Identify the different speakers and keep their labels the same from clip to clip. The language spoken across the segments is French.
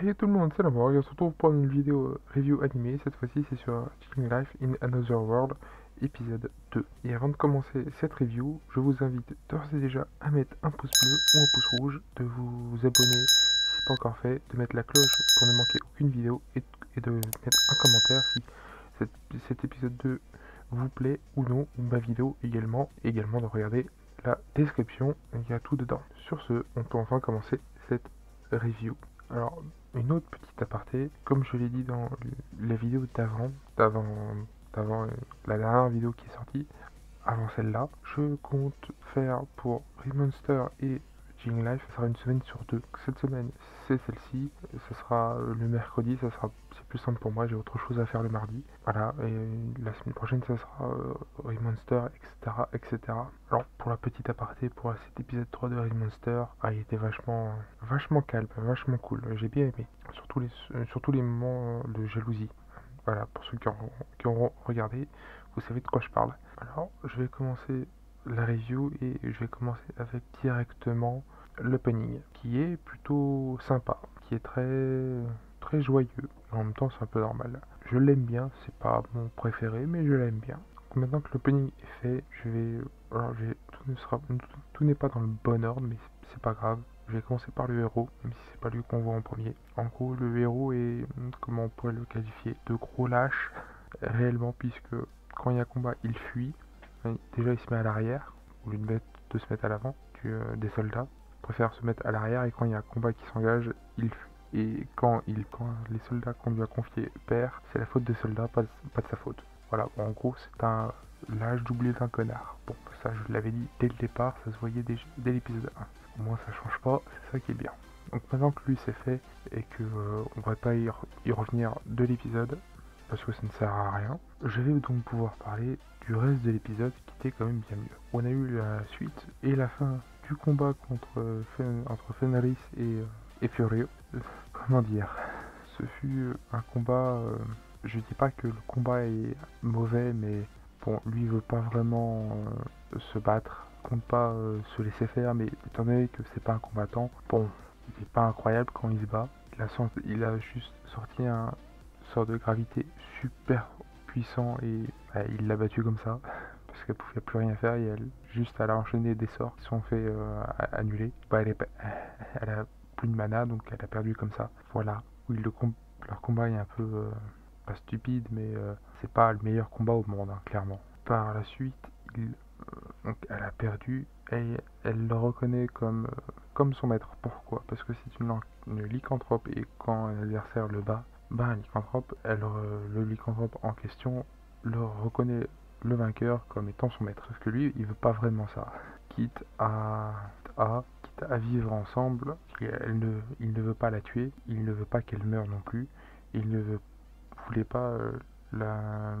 Speaker 1: Hey tout le monde, c'est Lamborg, on se retrouve pour une vidéo review animée, cette fois-ci c'est sur Chilling Life in Another World, épisode 2. Et avant de commencer cette review, je vous invite d'ores et déjà à mettre un pouce bleu ou un pouce rouge, de vous abonner si ce n'est pas encore fait, de mettre la cloche pour ne manquer aucune vidéo et, de mettre un commentaire si cet épisode 2 vous plaît ou non, ou ma vidéo également, également de regarder la description, il y a tout dedans. Sur ce, on peut enfin commencer cette review. Alors, une autre petite aparté, comme je l'ai dit dans la vidéo d'avant, d'avant, la dernière vidéo qui est sortie, avant celle-là, je compte faire pour Remonster et Life, ça sera une semaine sur deux. Cette semaine, c'est celle-ci. Ce sera le mercredi, ça sera c'est plus simple pour moi, j'ai autre chose à faire le mardi. Voilà, et la semaine prochaine, ça sera euh, Monster, etc., etc. Alors, pour la petite aparté, pour cet épisode 3 de Monster, ah, il était vachement, vachement calme, vachement cool. J'ai bien aimé, surtout les, euh, surtout les moments de jalousie. Voilà, pour ceux qui, qui auront regardé, vous savez de quoi je parle. Alors, je vais commencer la review et je vais commencer avec directement l'opening qui est plutôt sympa, qui est très très joyeux. En même temps, c'est un peu normal. Je l'aime bien, c'est pas mon préféré, mais je l'aime bien. maintenant que l'opening est fait, je vais alors tout n'est pas dans le bon ordre, mais c'est pas grave. Je vais commencer par le héros, même si c'est pas lui qu'on voit en premier. En gros, le héros est, comment on pourrait le qualifier, de gros lâche, réellement, puisque quand il y a combat, il fuit. Déjà, il se met à l'arrière, au lieu de, se mettre à l'avant euh, des soldats. Préfère se mettre à l'arrière et quand il y a un combat qui s'engage, il. Et quand, il, quand les soldats qu'on lui a confiés perdent, c'est la faute des soldats, pas, pas de sa faute. Voilà, en gros, c'est un l'âge doublé d'un connard. Bon, ça, je l'avais dit dès le départ, ça se voyait dès, dès l'épisode 1. Au moins, ça change pas, c'est ça qui est bien. Donc maintenant que lui c'est fait et que euh, on va pas y, y revenir de l'épisode parce que ça ne sert à rien, je vais donc pouvoir parler du reste de l'épisode qui était quand même bien mieux. On a eu la suite et la fin du combat contre entre Fenris et, euh, et Furio. Comment dire? Ce fut un combat. Euh, je dis pas que le combat est mauvais, mais bon, lui veut pas vraiment euh, se battre, compte pas se laisser faire, mais étant donné que c'est pas un combattant, bon, il est pas incroyable quand il se bat. Il a, il a juste sorti un sort de gravité super puissant et bah, il l'a battu comme ça parce qu'elle pouvait plus rien faire et elle juste elle a enchaîné des sorts qui sont fait euh, annuler. Bah, elle, est, elle plus de mana donc elle a perdu comme ça. Voilà. Oui, le leur combat est un peu euh, pas stupide mais euh, c'est pas le meilleur combat au monde hein, clairement. Par la suite, il, elle a perdu et elle le reconnaît comme, son maître. Pourquoi? Parce que c'est une, une lycanthrope et quand un adversaire le bat, bah, lycanthrope, elle, le lycanthrope en question le reconnaît le vainqueur comme étant son maître. Parce que lui, il veut pas vraiment ça? Quitte à, à, quitte à vivre ensemble, elle ne, il ne veut pas la tuer, il ne veut pas qu'elle meure non plus, il ne veut, voulait pas euh, la,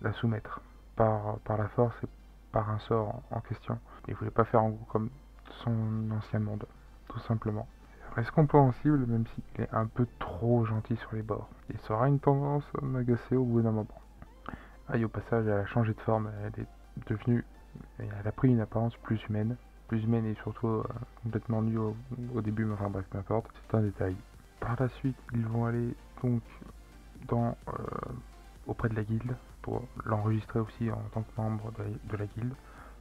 Speaker 1: la, soumettre par, par la force et par un sort en, question. Il voulait pas faire en gros comme son ancien monde, tout simplement reste compréhensible même s'il est un peu trop gentil sur les bords? Il sera une tendance à m'agacer au bout d'un moment. Aïe, au passage, elle a changé de forme, elle est devenue. Elle a pris une apparence plus humaine. Plus humaine et surtout euh, complètement nue au, début, mais enfin bref, peu importe, c'est un détail. Par la suite, ils vont aller donc euh, auprès de la guilde pour l'enregistrer aussi en tant que membre de la, guilde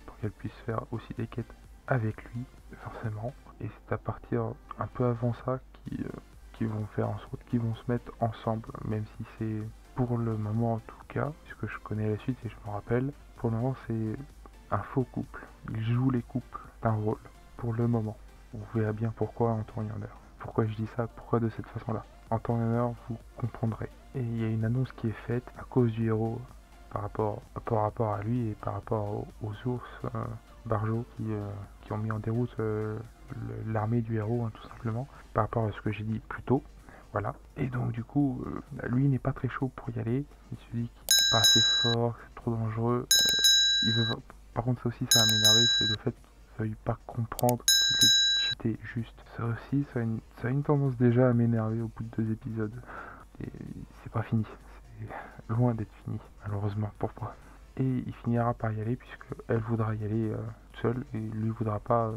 Speaker 1: pour qu'elle puisse faire aussi des quêtes avec lui, forcément. Et c'est à partir un peu avant ça qu'ils euh, vont faire en sorte qu'ils vont se mettre ensemble, même si c'est pour le moment en tout puisque je connais la suite et je me rappelle, pour le moment c'est un faux couple. Ils jouent les couples d'un rôle, pour le moment. Vous verrez bien pourquoi en temps et en heure. Pourquoi je dis ça, pourquoi de cette façon-là. En temps et en heure, vous comprendrez. Et il y a une annonce qui est faite à cause du héros par rapport, par rapport à lui et par rapport aux, ours euh, Barjo qui, euh, qui, ont mis en déroute euh, l'armée du héros, hein, tout simplement, par rapport à ce que j'ai dit plus tôt. Voilà. Et donc du coup, euh, lui n'est pas très chaud pour y aller. Il se dit qu'il n'est pas assez fort, c'est trop dangereux. Euh, il veut... Par contre, ça aussi, ça a m'énervé, c'est le fait qu'il ne veuille pas comprendre qu'il est cheaté juste. Ça aussi, ça a une, ça a une tendance déjà à m'énerver au bout de deux épisodes. Et c'est pas fini. C'est loin d'être fini, malheureusement. Pourquoi Et il finira par y aller puisque elle voudra y aller euh, seule et lui voudra pas,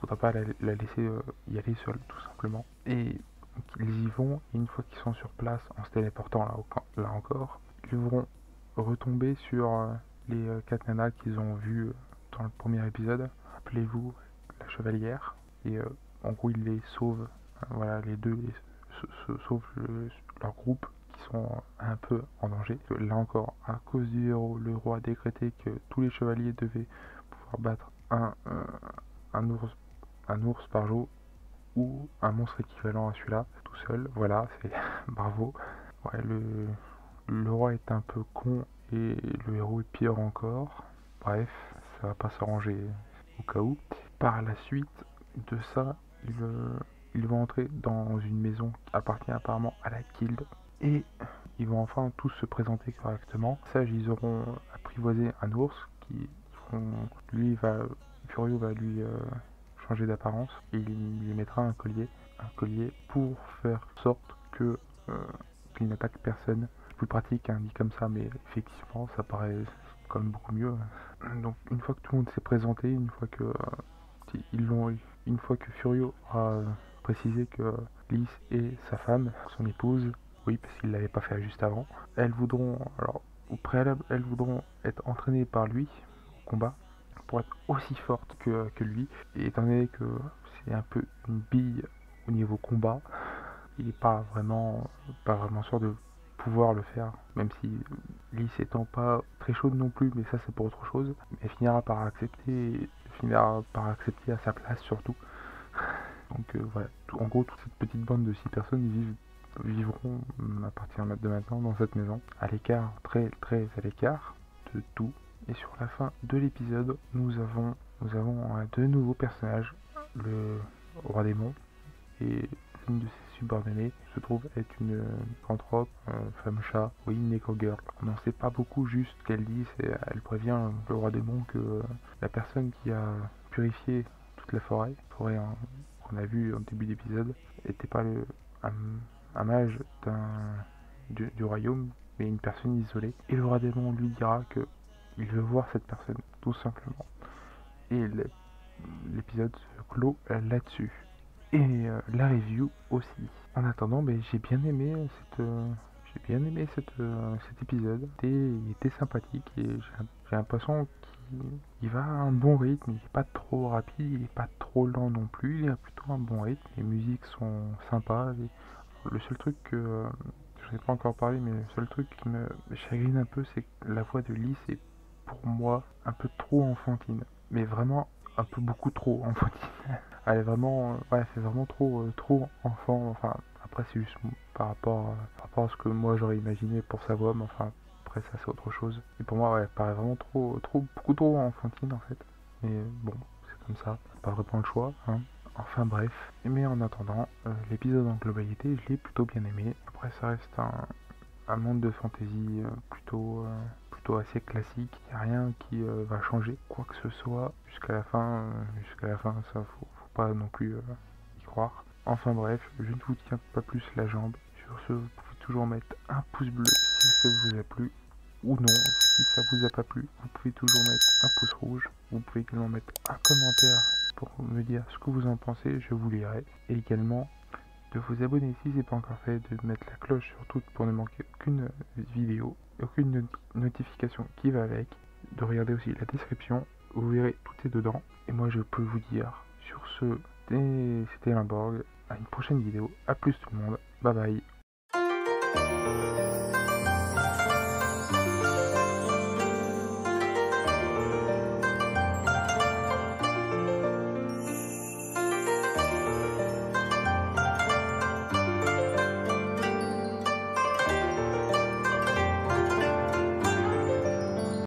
Speaker 1: voudra pas la, laisser y aller seule, tout simplement. Et ils y vont, et une fois qu'ils sont sur place, en se téléportant là, là encore, ils vont retomber sur euh, les euh, quatre nanas qu'ils ont vues euh, dans le premier épisode. Rappelez-vous, la chevalière, et en gros, ils les sauvent. Voilà, les deux sauvent leur groupe qui sont un peu en danger. Là encore, à cause du héros, le roi a décrété que tous les chevaliers devaient pouvoir battre un, un, ours, un ours par jour ou un monstre équivalent à celui-là tout seul. Voilà, c'est bravo. Le, roi est un peu con et le héros est pire encore. Bref, ça va pas s'arranger au cas où. Par la suite de ça, ils, ils vont entrer dans une maison qui appartient apparemment à la guilde et ils vont enfin tous se présenter correctement. Ça, ils auront apprivoisé un ours qui, lui va, Furio va lui euh, changer d'apparence et il lui mettra un collier, un collier pour faire sorte que euh, qu'il n'attaque personne plus pratique, hein, dit comme ça, mais effectivement, ça paraît quand même beaucoup mieux. Donc, une fois que tout le monde s'est présenté, une fois que euh, ils l'ont, une fois que Furio a précisé que Lys est sa femme, son épouse, oui, parce qu'il l'avait pas fait juste avant, elles voudront, alors au préalable, elles voudront être entraînées par lui au combat être aussi fortes que, lui. Et étant donné que c'est un peu une bille au niveau combat, il n'est pas vraiment, pas vraiment sûr de pouvoir le faire, même si Lys étant pas très chaude non plus, mais ça c'est pour autre chose, elle finira par accepter, finira par accepter à sa place surtout. Donc euh, voilà, en gros toute cette petite bande de 6 personnes vivront à partir de maintenant dans cette maison, à l'écart, très très à l'écart de tout. Et sur la fin de l'épisode, nous avons, nous avons deux nouveaux personnages, le roi démon et une de ses subordonnées se trouve être une anthrope, euh, femme chat, oui, une Neko Girl. On n'en sait pas beaucoup juste qu'elle dit, elle prévient le roi démon que euh, la personne qui a purifié toute la forêt, forêt qu'on a vu au début d'épisode, n'était pas le, un, mage du, du, royaume, mais une personne isolée. Et le roi démon lui dira que il veut voir cette personne, tout simplement. Et l'épisode se clôt là-dessus et euh, la review aussi. En attendant, ben, j'ai bien aimé euh, cette, euh, j'ai bien aimé cette, cet épisode. Il était, sympathique et j'ai l'impression qu'il va à un bon rythme. Il n'est pas trop rapide, il n'est pas trop lent non plus. Il a plutôt un bon rythme. Les musiques sont sympas. Le seul truc que je n'ai pas encore parlé, mais le seul truc qui me chagrine un peu, c'est que la voix de Lys est pour moi un peu trop enfantine. Mais vraiment un peu beaucoup trop enfantine. elle est vraiment, euh, ouais, c'est vraiment trop, euh, trop enfant. Enfin, après c'est juste par rapport, euh, par rapport à ce que moi j'aurais imaginé pour sa voix, mais enfin après ça c'est autre chose. Et pour moi, ouais, elle paraît vraiment trop, trop, beaucoup trop enfantine en fait. Mais bon, c'est comme ça, pas vraiment le choix. Hein. Enfin bref, mais en attendant, l'épisode en globalité, je l'ai plutôt bien aimé. Après, ça reste un, un monde de fantasy plutôt assez classique, il n'y a rien qui euh, va changer quoi que ce soit jusqu'à la fin, euh, jusqu'à la fin, ça faut, pas non plus euh, y croire. Enfin bref, je ne vous tiens pas plus la jambe. Sur ce, vous pouvez toujours mettre un pouce bleu si ça vous a plu ou non. Si ça vous a pas plu, vous pouvez toujours mettre un pouce rouge. Vous pouvez également mettre un commentaire pour me dire ce que vous en pensez, je vous lirai. Et également de vous abonner si ce n'est pas encore fait, de mettre la cloche sur toute pour ne manquer aucune vidéo aucune notification qui va avec, de regarder aussi la description, vous verrez tout est dedans. Et moi je peux vous dire sur ce, c'était Limborg, à une prochaine vidéo, à plus tout le monde, bye bye.